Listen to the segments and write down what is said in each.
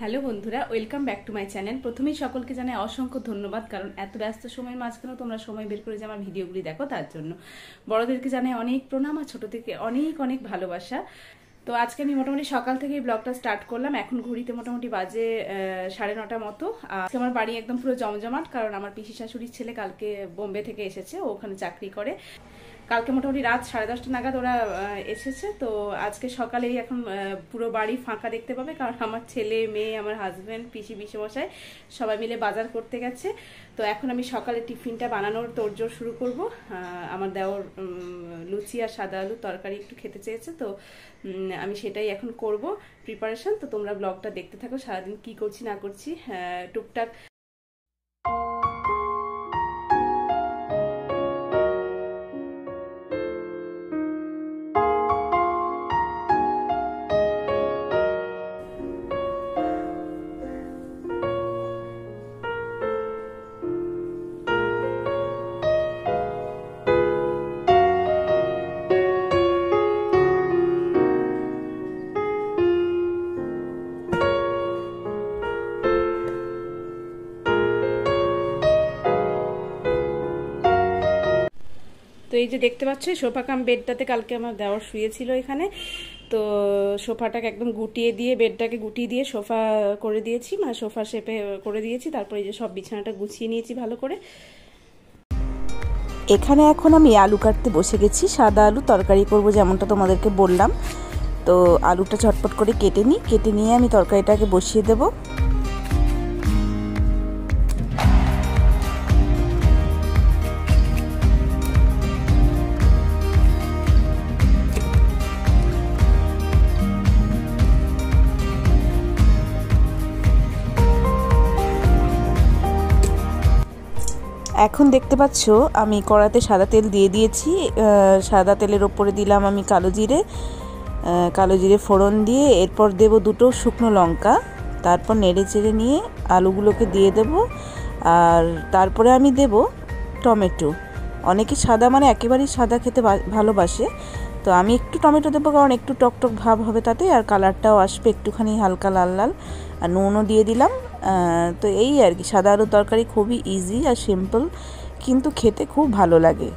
Hello বন্ধুরা, welcome back to my channel. প্রথমেই সকলকে জানাই অসংখ্য ধন্যবাদ, কারণ এত ব্যস্ত সময়ের মাঝখানেও তোমরা সময় বের করে যে আমার ভিডিওগুলি দেখো তার জন্য। বড়দেরকে জানাই অনেক প্রণাম আর ছোটো থেকে অনেক অনেক ভালোবাসা। তো আজকে আমি মোটামুটি সকাল থেকেই ব্লগটা স্টার্ট করলাম। এখন ঘড়িতে মোটামুটি বাজে সাড়ে নটা মতো। আজকে আমার বাড়ি একদম পুরো জমজমাট, কারণ আমার পিসি শাশুড়ির ছেলে কালকে বোম্বে থেকে এসেছে ওখানে চাকরি করে। কালকে মোটামুটি রাত সাড়ে দশটা নাগাদ ওরা এসেছে। তো আজকে সকালেই এখন পুরো বাড়ি ফাঁকা দেখতে পাবে, কারণ আমার ছেলে, মেয়ে, আমার হাজব্যান্ড পিসি পিসি মশাই সবাই মিলে বাজার করতে গেছে। তো এখন আমি সকালে টিফিনটা বানানোর তোড়জোড় শুরু করব। আমার দেওর লুচি আর সাদা আলু তরকারি একটু খেতে চেয়েছে, তো আমি সেটাই এখন করব প্রিপারেশন তো তোমরা ব্লগটা দেখতে থাকো, সারাদিন কি করছি না করছি টুকটাক তো এই যে দেখতে পাচ্ছ সোফা কাম বেডটাতে কালকে আমার দেওয়ার শুয়েছিল এখানে। তো সোফাটাকে একদম গুটিয়ে দিয়ে, বেডটাকে গুটিয়ে দিয়ে সোফা করে দিয়েছি মানে সোফা শেপে করে দিয়েছি, তারপরে এই যে সব বিছানাটা গুছিয়ে নিয়েছি ভালো করে। এখানে এখন আমি আলু কাটতে বসে গেছি, সাদা আলু তরকারি করব যেমনটা তোমাদেরকে বললাম। তো আলুটা ঝটপট করে কেটে নিই, কেটে নিয়ে আমি তরকারিটাকে বসিয়ে দেবো। এখন দেখতে পাচ্ছ, আমি কড়াতে সাদা তেল দিয়ে দিয়েছি। সাদা তেলের ওপরে দিলাম আমি কালো জিরে। কালো জিরে ফোড়ন দিয়ে এরপর দেব দুটো শুকনো লঙ্কা। তারপর নেড়ে চেড়ে নিয়ে আলুগুলোকে দিয়ে দেব। আর তারপরে আমি দেব টমেটো। অনেকে সাদা মানে একেবারেই সাদা খেতে ভালোবাসে। তো আমি একটু টমেটো দেবো কারণ একটু টক টক ভাব হবে তাতে, আর কালারটাও আসবে একটুখানি হালকা লাল লাল। আর নুনও দিয়ে দিলাম। তো এই আর কি, সাদা আলুর তরকারি খুবই ইজি আর সিম্পল কিন্তু খেতে খুব ভালো লাগে।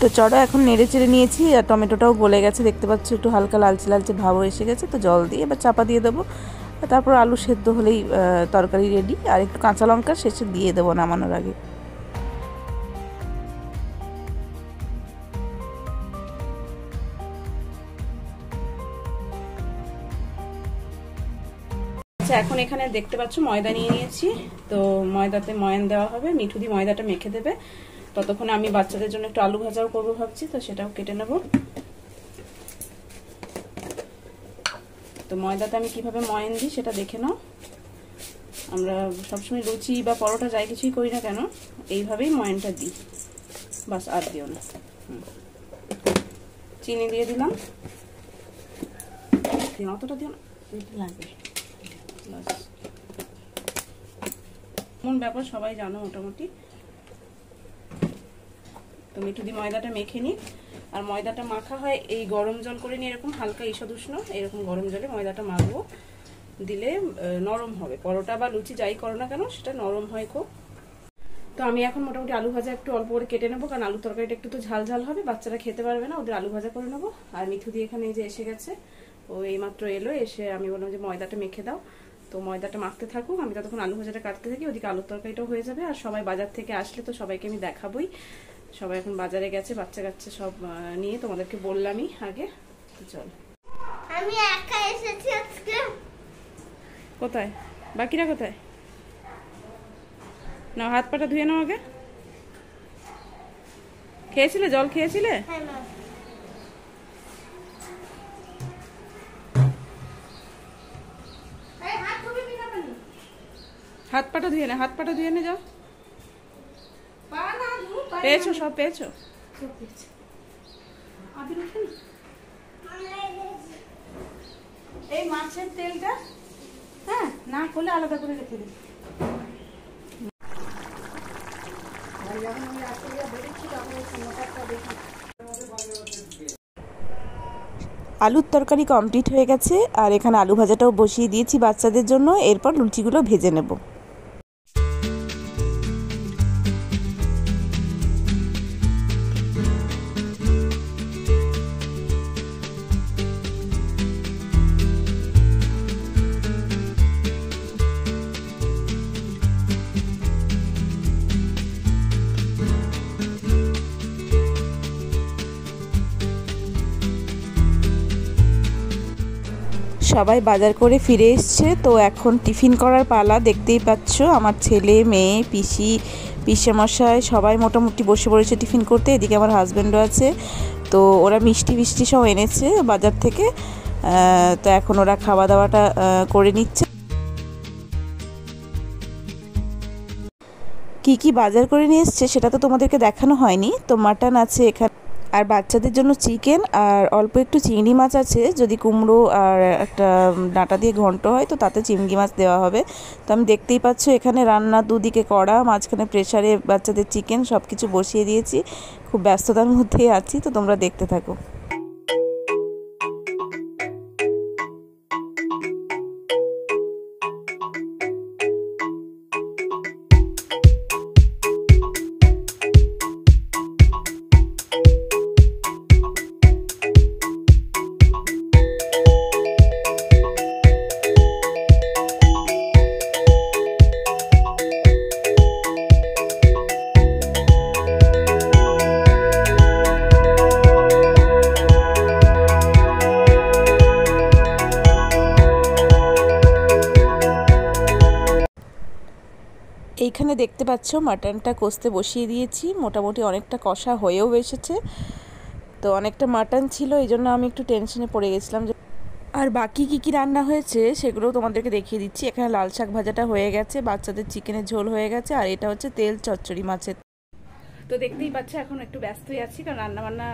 তো চড়া এখন নেড়ে চেড়ে নিয়েছি, আর টমেটোটাও গলে গেছে, দেখতে পাচ্ছি একটু হালকা লালচে লালচে ভাবও এসে গেছে, তো জল দিয়ে এবার চাপা দিয়ে দেবো। তারপর আলু সেদ্ধ হলেই তরকারি রেডি আর একটু কাঁচা লঙ্কা শেষে দিয়ে দেবো নামানোর আগে। আচ্ছা এখন এখানে দেখতে পাচ্ছ ময়দা নিয়ে নিয়েছি। তো ময়দাতে ময়ান দেওয়া হবে। মিঠু দিয়ে ময়দাটা মেখে দেবে। ততক্ষণে আমি বাচ্চাদের জন্য একটু আলু ভাজাও করব ভাবছি, তো সেটাও কেটে নেব। তো ময়দাতে আমি কীভাবে ময়ান দিই সেটা দেখে নাও। আমরা সবসময় লুচি বা পরোটা যাই কিছুই করি না কেন, এইভাবেই ময়ানটা দিই। বাস, আর দিও না। চিনি দিয়ে দিলাম। অতটা দিও না। লাগবে। কোন ব্যাপার সবাই জানো মোটামুটি। তো মিঠু দি ময়দাটা মেখে নিই আর ময়দাটা মাখা হয়, এই গরম জল করে নিয়ে এরকম হালকা ঈষদ উষ্ণ এরকম গরম জলে ময়দাটা মাখবো। দিলে নরম হবে। পরোটা বা লুচি যাই করো না কেন, সেটা নরম হয় খুব। তো আমি এখন মোটামুটি আলু ভাজা একটু অল্প করে কেটে নেব, কারণ আলু তরকারিটা একটু তো ঝাল ঝাল হবে, বাচ্চারা খেতে পারবে না, ওদের আলু ভাজা করে নেব। আর মিঠু দিয়ে এখানে এই যে এসে গেছে, ও এইমাত্র এলো, এসে আমি বললাম যে ময়দাটা মেখে দাও। তো ময়দাটা মাখতে থাকুক আমি ততক্ষণ আলু ভাজাটা কাটতে থাকি ওদিকে আলুর তরকারিটাও হয়ে যাবে। আর সবাই বাজার থেকে আসলে তো সবাইকে আমি দেখাবই। সবাই এখন বাজারে গেছে বাচ্চা কাচ্চা সব নিয়ে তোমাদেরকে বললামই আগে। চল। আমি একা এসেছি আজকে। কোথায়? বাকিরা কোথায়? না হাত পাটা ধুয়ে নাও আগে। খেয়েছিলে? জল খেয়েছিলে? হ্যাঁ পাটা ধুয়ে নে হাত পাটা ধুয়ে নে যাও। পেয়েছ সব, পেয়েছ? এই মাছের তেলটা হ্যাঁ না করলে আলাদা করে রেখে আলুর তরকারি কমপ্লিট হয়ে গেছে, আর এখানে আলু ভাজাটাও বসিয়ে দিয়েছি বাচ্চাদের জন্য, এরপর লুচিগুলো ভেজে নেব। সবাই বাজার করে ফিরে এসছে। তো এখন টিফিন করার পালা দেখতেই পাচ্ছ। আমার ছেলে, মেয়ে, পিসি, পিসেমশাই সবাই মোটামুটি বসে পড়েছে টিফিন করতে। এদিকে আমার হাজব্যান্ডও আছে। তো ওরা মিষ্টি মিষ্টি সব এনেছে বাজার থেকে। তো এখন ওরা খাওয়া দাওয়াটা করে নিচ্ছে। কি কি বাজার করে নিয়ে এসছে সেটা তো তোমাদেরকে দেখানো হয়নি। তো মাটন আছে এখানে। আর বাচ্চাদের জন্য চিকেন আর অল্প একটু চিংড়ি মাছ আছে। যদি কুমড়ো আর একটা ডাঁটা দিয়ে ঘন্ট হয়, তো তাতে চিংড়ি মাছ দেওয়া হবে। তো আমি দেখতেই পাচ্ছ এখানে রান্না দুদিকে কড়া মাঝখানে প্রেশারে বাচ্চাদের চিকেন সব কিছু বসিয়ে দিয়েছি। খুব ব্যস্ততার মধ্যেই আছি, তো তোমরা দেখতে থাকো। এইখানে দেখতে পাচ্ছ, মাটনটা কষতে বসিয়ে দিয়েছি। মোটামুটি অনেকটা কষা হয়েও এসেছে। তো অনেকটা মাটন ছিল, এই জন্য আমি একটু টেনশনে পড়ে গেছিলাম যে আর বাকি কি কি রান্না হয়েছে সেগুলোও তোমাদেরকে দেখিয়ে দিচ্ছি। এখানে লাল শাক ভাজাটা হয়ে গেছে, বাচ্চাদের চিকেনের ঝোল হয়ে গেছে, আর এটা হচ্ছে তেল চচ্চড়ি মাছের তো দেখতেই পাচ্ছ, এখন একটু ব্যস্তই আছি, কারণ রান্নাবান্না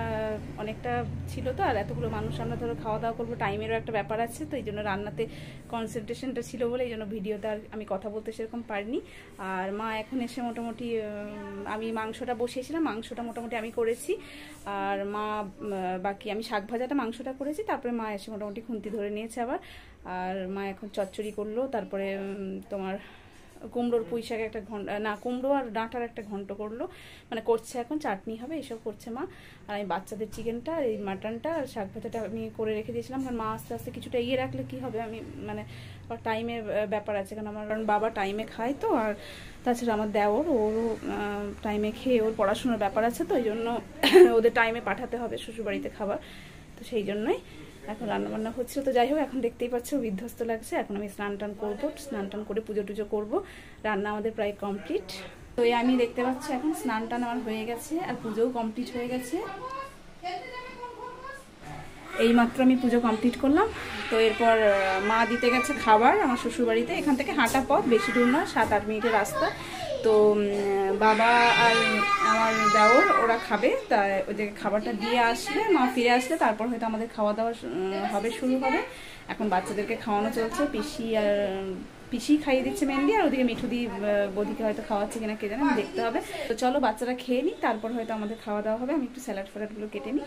অনেকটা ছিল তো, আর এতগুলো মানুষ আমরা ধরো খাওয়া দাওয়া করব, টাইমেরও একটা ব্যাপার আছে, তো এই জন্য রান্নাতে কনসেন্ট্রেশনটা ছিল বলে এই জন্য ভিডিওতে আর আমি কথা বলতে সেরকম পারিনি। আর মা এখন এসে মোটামুটি আমি মাংসটা বসিয়েছিলাম, মাংসটা মোটামুটি আমি করেছি। আর মা বাকি আমি শাক ভাজাটা মাংসটা করেছি, তারপরে মা এসে মোটামুটি খুন্তি ধরে নিয়েছে আবার। আর মা এখন চচ্চড়ি করল, তারপরে তোমার কুমড়োর পুঁই শাক একটা ঘন্ট, না, কুমড়ো আর ডাঁটার একটা ঘন্ট করল। মানে করছে এখন, চাটনি হবে, এসব করছে মা। আর আমি বাচ্চাদের চিকেনটা আর এই মাটনটা আর শাক ভাজাটা আমি করে রেখে দিয়েছিলাম। কারণ মা আস্তে আস্তে কিছুটা ইয়ে রাখলে কি হবে আমি মানে টাইমের ব্যাপার আছে। কারণ আমার কারণ বাবা টাইমে খায় তো, আর তাছাড়া আমার দেওর ওরও টাইমে খেয়ে ওর পড়াশোনার ব্যাপার আছে তো, ওই জন্য ওদের টাইমে পাঠাতে হবে শ্বশুরবাড়িতে খাবার। তো সেই জন্যই এখন রান্নাবান্না হচ্ছে, তো যাই হোক, এখন দেখতেই পাচ্ছ বিধ্বস্ত লাগছে। এখন আমি স্নান টান করব, স্নান টান করে পুজো টুজো করব। রান্না আমাদের প্রায় কমপ্লিট তো এই আমি দেখতে পাচ্ছি এখন স্নান টান আমার হয়ে গেছে, আর পুজোও কমপ্লিট হয়ে গেছে। এই মাত্র আমি পুজো কমপ্লিট করলাম। তো এরপর মা দিতে গেছে খাবার আমার শ্বশুরবাড়িতে। এখান থেকে হাঁটা পথ, বেশি দূর না সাত আট মিনিটের রাস্তা। তো বাবা আর আমার দেওর, ওরা খাবে, তা ওদেরকে খাবারটা দিয়ে আসলে, মা ফিরে আসলে, তারপর হয়তো আমাদের খাওয়া দাওয়া হবে, শুরু হবে। এখন বাচ্চাদেরকে খাওয়ানো চলছে, পিসি আর, পিসি খাইয়ে দিচ্ছে মেনলি আর ওদিকে মিঠু মিঠুদি বদিকে হয়তো খাওয়াচ্ছে কিনা কে জানে, দেখতে হবে। তো চলো বাচ্চারা খেয়ে নিই তারপর হয়তো আমাদের খাওয়া দাওয়া হবে, আমি একটু স্যালাড ফ্যালাডগুলো কেটে নিই।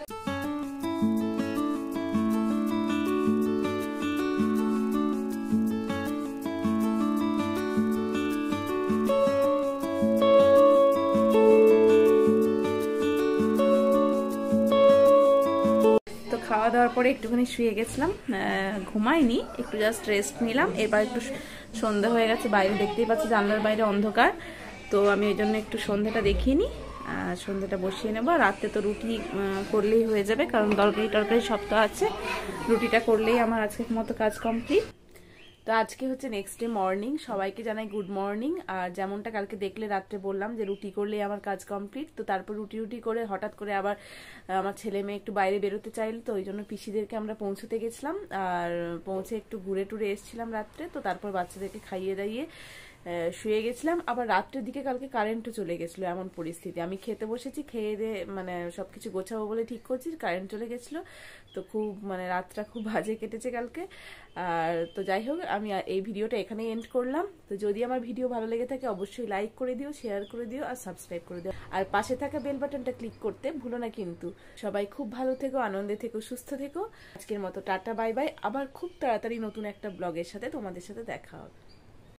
খাওয়া দাওয়ার পরে একটুখানি শুয়ে গেছিলাম ঘুমাইনি, একটু জাস্ট রেস্ট নিলাম। এবার একটু সন্ধে হয়ে গেছে, বাইরে দেখতেই পাচ্ছি জানলার বাইরে অন্ধকার। তো আমি ওই জন্য একটু সন্ধ্যাটা দেখিয়ে নিই সন্ধ্যাটা বসিয়ে নেব। রাত্রে তো রুটি করলেই হয়ে যাবে, কারণ তরকারি টরকারি সব তো আছে। রুটিটা করলেই আমার আজকের মতো কাজ কমপ্লিট তো আজকে হচ্ছে নেক্সট ডে মর্নিং সবাইকে জানাই গুড মর্নিং আর যেমনটা কালকে দেখলে রাত্রে বললাম যে রুটি করলেই আমার কাজ কমপ্লিট তো তারপর রুটি রুটি করে হঠাৎ করে আবার আমার ছেলে মেয়ে একটু বাইরে বেরোতে চাইল, তো ওই জন্য পিসিদেরকে আমরা পৌঁছতে গেছিলাম। আর পৌঁছে একটু ঘুরে টুরে এসছিলাম রাত্রে, তো তারপর বাচ্চাদেরকে খাইয়ে দাইয়ে শুয়ে গেছিলাম, আবার রাত্রের দিকে কালকে কারেন্টও চলে গেছিল এমন পরিস্থিতি। আমি খেতে বসেছি, খেয়ে দিয়ে মানে সবকিছু গোছাবো বলে ঠিক করছি কারেন্ট চলে গেছিল। তো খুব মানে রাতটা খুব বাজে কেটেছে কালকে। আর তো যাই হোক, আমি এই ভিডিওটা এখানেই এন্ড করলাম। তো যদি আমার ভিডিও ভালো লেগে থাকে, অবশ্যই লাইক করে দিও শেয়ার করে দিও, আর সাবস্ক্রাইব করে দিও। আর পাশে থাকা বেল বাটনটা ক্লিক করতে ভুলো না কিন্তু। সবাই খুব ভালো থেকো, আনন্দে থেকো, সুস্থ থেকো। আজকের মতো টাটা বাই বাই আবার খুব তাড়াতাড়ি নতুন একটা ব্লগের সাথে তোমাদের সাথে দেখা হবে।